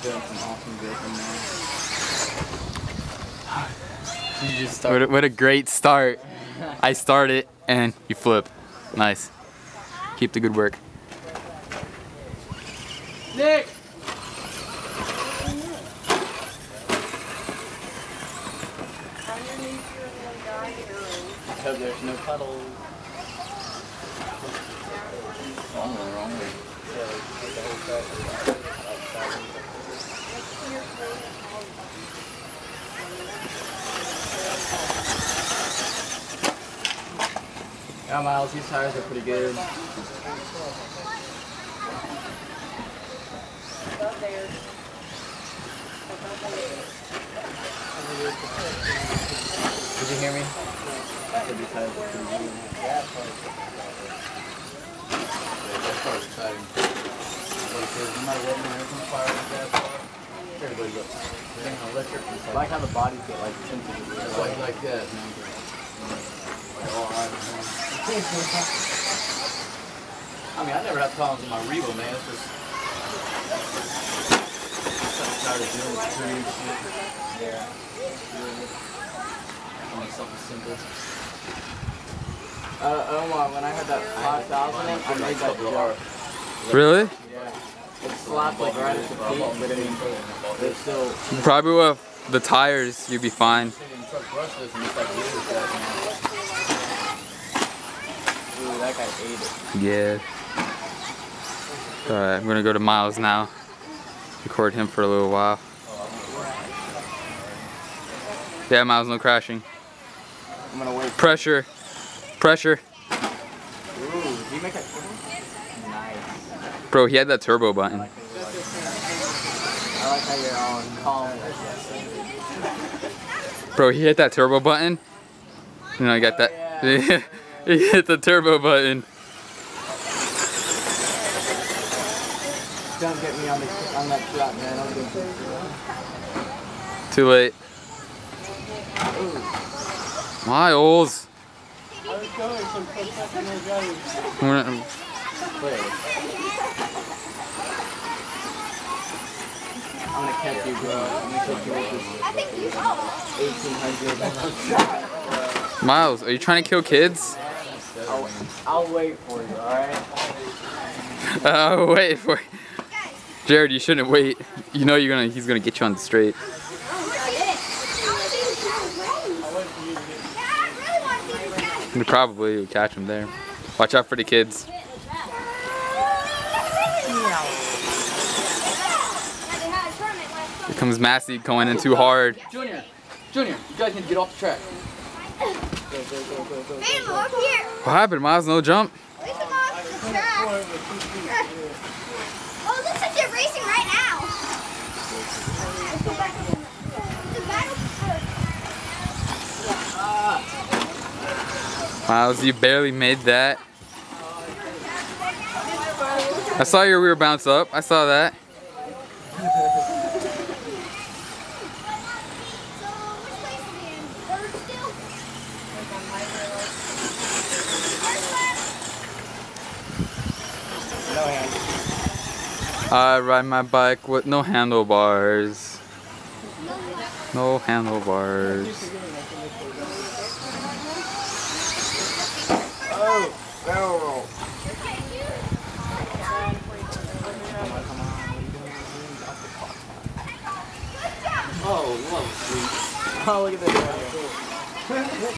Doing some awesome good man. You just What a, what a great start. I start it and you flip. Nice. Keep the good work. Nick! I hope there's no puddles. Oh, I'm going the wrong way. Yeah, Miles, these tires are pretty good. Did you hear me? I these tires are pretty good. That's part exciting. Like no matter what, man, there's fire in that car. Everybody goes. Getting electric. I like how the bodies get like tinted. Like, like that, man. Like, all right, man. I mean, I never had problems with my Revo, man. It's just. I'm tired of dealing with crew shit. Yeah. I want something simple. Uh, Omar, when I heard that 5,000, I made that joke. Really? Yeah. It slapped like right at the peak, but I mean, they still. Probably with the tires, you'd be fine. Sitting in truck brushless and it's like this is that, man. Ooh, that guy ate it. Yeah. Alright, I'm gonna go to Miles now. Record him for a little while. Yeah, Miles, no crashing. I'm gonna wait. Pressure. Pressure. Ooh? Nice. Bro, he had that turbo button. Like. Bro, he hit that turbo button. You know, I got that. Oh, he hit the turbo button. Don't get me on, the, on that shot, man. Don't get me. Too late. Miles. I'm gonna catch you, bro. I'm gonna catch you with this 1800. Miles, are you trying to kill kids? I'll, I'll wait for you, alright? Oh, wait for you. Jared, you shouldn't wait. You know you're gonna he's gonna get you on the straight. You probably would catch him there. Watch out for the kids. Here comes Massey going in too hard. Junior! Junior, you guys need to get off the track. Hey, look here. What happened, Miles? No jump? Where's the boss of the track? Oh, it looks like they're racing right now. Let's go back. The battle. Miles, you barely made that. I saw your rear bounce up. I saw that. So, which place are we in? Third still? First lap? No hand. I ride my bike with no handlebars. No handlebars. Oh. Oh. Oh, look at this.